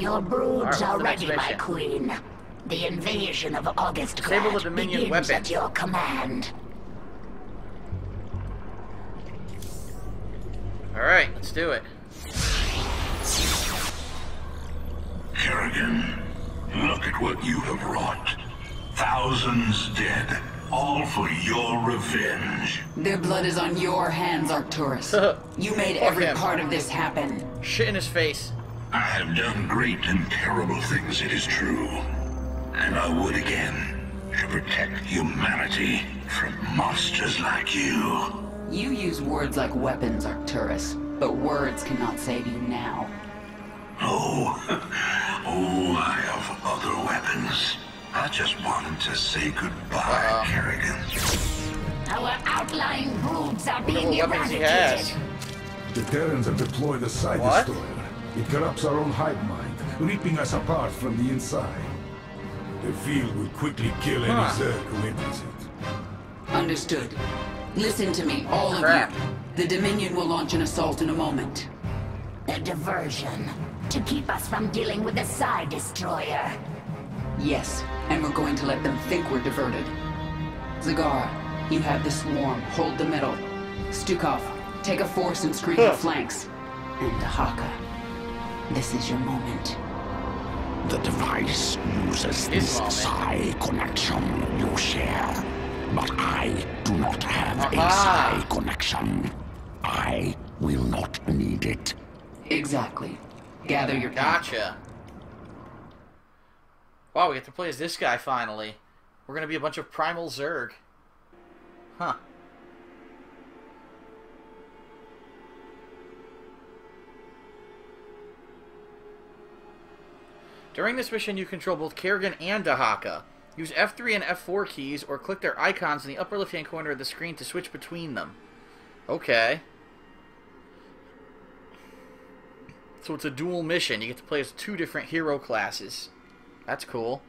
Your broods Alright, are ready, my queen. The invasion of August Disable the Dominion begins weapon. at your command. Alright, let's do it. Kerrigan, look at what you have wrought. Thousands dead, all for your revenge. Their blood is on your hands, Arcturus. You made Fuck every him. part of this happen. Shit in his face. I have done great and terrible things, it is true. And I would again, to protect humanity from monsters like you. You use words like weapons, Arcturus, but words cannot save you now. Oh, oh, I have other weapons. I just wanted to say goodbye, uh. Kerrigan. Our outlying broods are being what weapons eradicated. The Terrans have deployed the Side What? Destroyer. It corrupts our own hive mind, ripping us apart from the inside. The field will quickly kill any Huh. Zerg who enters it. Understood. Listen to me, all of Crap. you. The Dominion will launch an assault in a moment. A diversion. To keep us from dealing with the Psi Destroyer. Yes, and we're going to let them think we're diverted. Zagara, you have the swarm. Hold the middle. Stukov, take a force and screen the flanks. And Dahaka, this is your moment. The device uses this psi connection you share. But I do not have a psi connection. I will not need it. Exactly. Gather your pack. Gotcha. Wow, we get to play as this guy finally. We're gonna be a bunch of primal Zerg. Huh. During this mission, you control both Kerrigan and Dahaka. Use F3 and F4 keys, or click their icons in the upper left-hand corner of the screen to switch between them. Okay. So it's a dual mission. You get to play as two different hero classes. That's cool.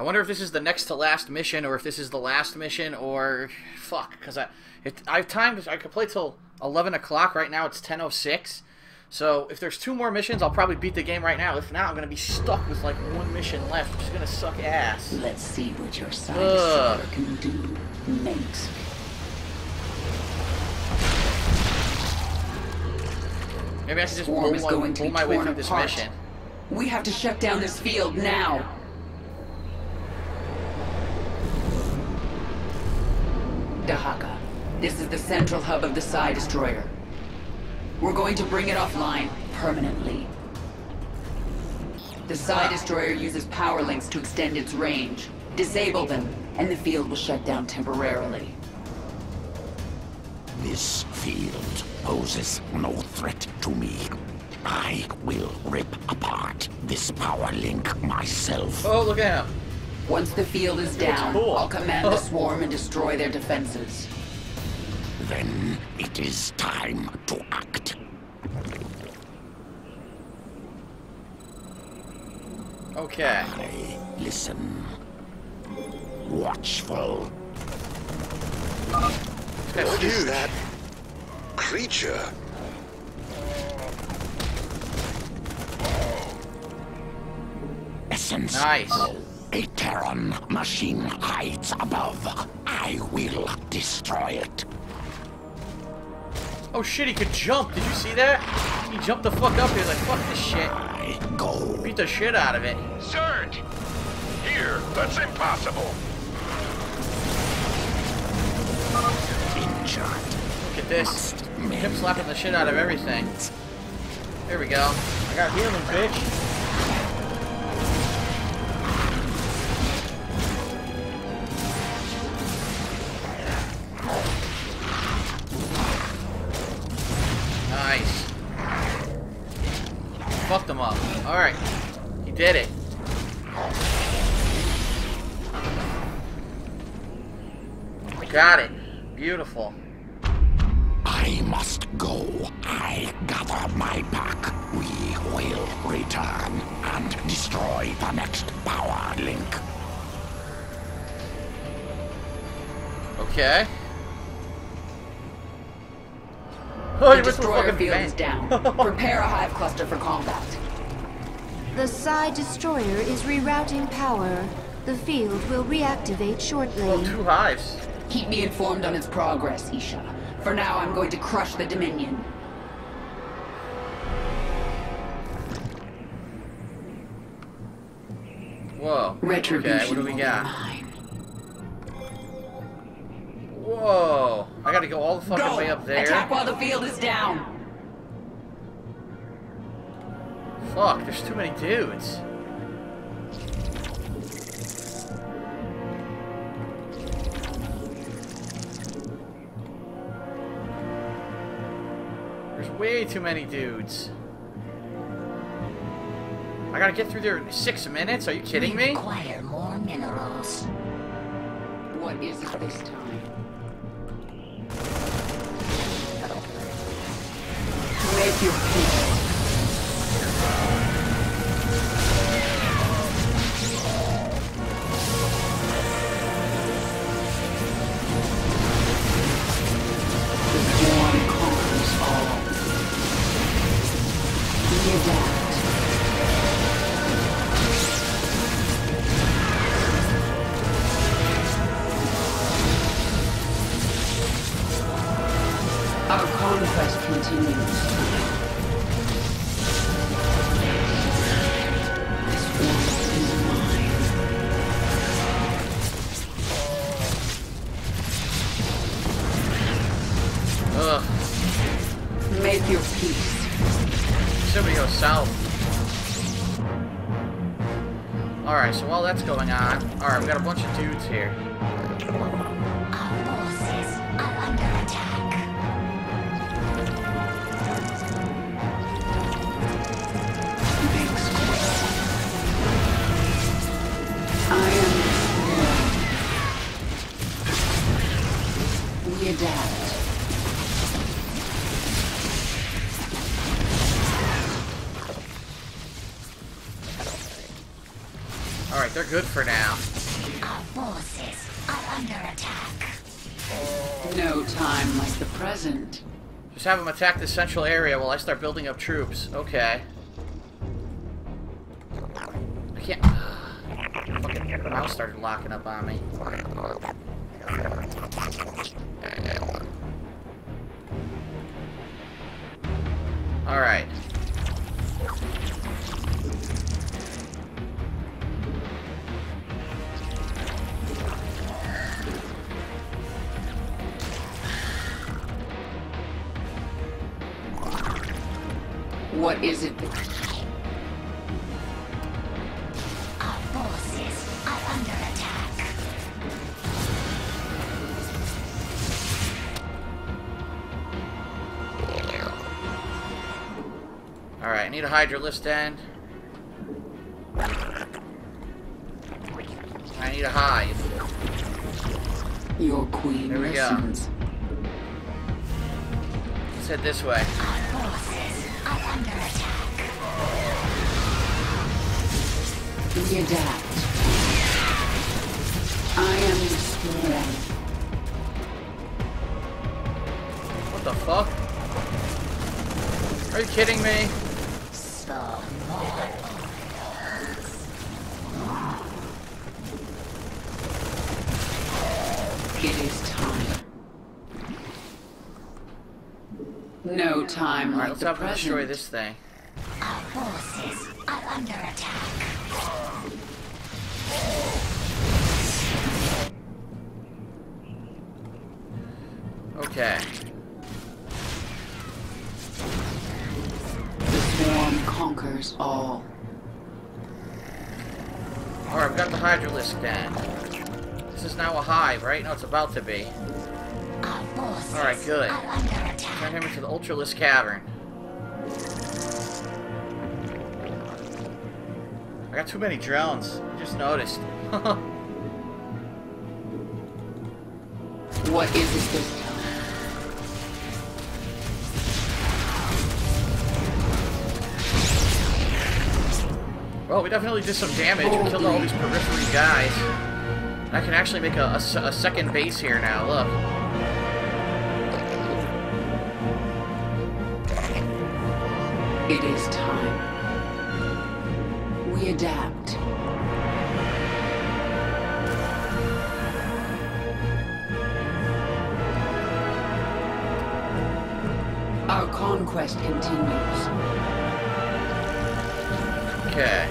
I wonder if this is the next to last mission, or if this is the last mission, or fuck, because I, it, I've timed. I could play till eleven o'clock. Right now it's ten oh six. So if there's two more missions, I'll probably beat the game right now. If not, I'm gonna be stuck with like one mission left, which is gonna suck ass. Let's see what your side can do. Mate. Maybe I should just pull, going to pull my way through this apart. mission. We have to shut down this field now. Dahaka, this is the central hub of the Psi Destroyer. We're going to bring it offline permanently. The Psi Destroyer uses power links to extend its range. Disable them, and the field will shut down temporarily. This field poses no threat to me. I will rip apart this power link myself. Oh, look at him. Once the field is down, cool. I'll command the oh. swarm and destroy their defenses. Then it is time to act. Okay. I listen. Watchful. That's What is huge. that creature? Essence. Nice. A Terran machine hides above. I will destroy it. Oh shit, he could jump. Did you see that? He jumped the fuck up. He was like, fuck this shit. I go. Beat the shit out of it. Surge! Here, that's impossible. Injured. Look at this. Him slapping the shit out of everything. There we go. I got healing, bitch. Alright. He did it. Got it. Beautiful. I must go. I gather my pack. We will return and destroy the next power link. Okay. Oh, The you went to destroyer fucking field is down. Prepare a hive cluster for combat. The Psi Destroyer is rerouting power. The field will reactivate Oh, shortly. two hives. Keep me informed on its progress, Izsha. For now, I'm going to crush the Dominion. Whoa. Retribution Okay, what do we got? Whoa. I gotta go all the fucking Go! way up there. Attack while the field is down. Fuck, there's too many dudes. There's way too many dudes. I gotta get through there in six minutes? Are you kidding me? require more minerals. What is it this time? Make your peace. We adapt. Alright, so while that's going on, alright, we got a bunch of dudes here. They're good for now. Our forces are under attack. No time like the present. Just have them attack the central area while I start building up troops. Okay. I can't. Fucking mouse started locking up on me. Alright. Is it? Our forces are under attack. Alright, I need a Hydralisk Den. I need a hive. Your queen There we go. Let's head this way. We adapt. I am the swarm. What the fuck? Are you kidding me? It is time. No time Alright, like let's the have destroy this thing. Our forces are under attack. Conquers all. Alright, we got the Hydralisk Den. This is now a hive, right? No, it's about to be. Alright, good. Turn him into the Ultralisk Cavern. I got too many drones. I just noticed. What is this well, we definitely did some damage. We killed all these periphery guys. I can actually make a second base here now, look. It is time. We adapt. Our conquest continues. Okay.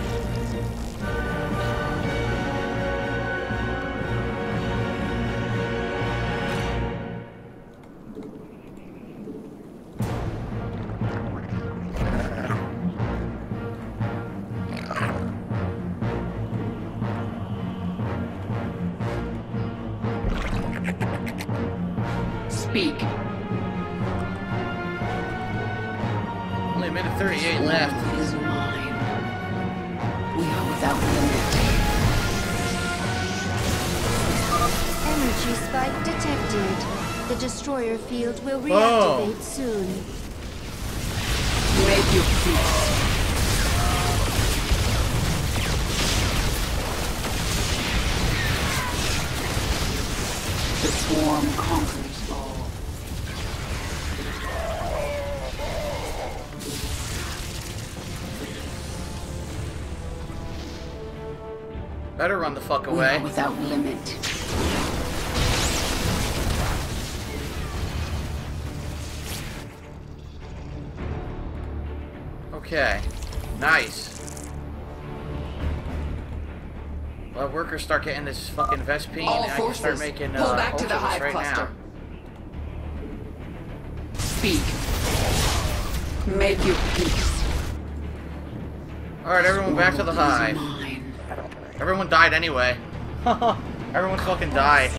Speak. Only a minute 38 left. Without limit. Energy spike detected. The destroyer field will Whoa. reactivate soon. Make your peace. The swarm conquers Better run the fuck We away. are without limit. Okay. Nice. Well, workers start getting this fucking Vespene, All and I can start making pull uh, back to the hive right cluster. now. Speak. Make your peace. Alright, everyone back to the hive. Everyone died anyway. Everyone fucking died.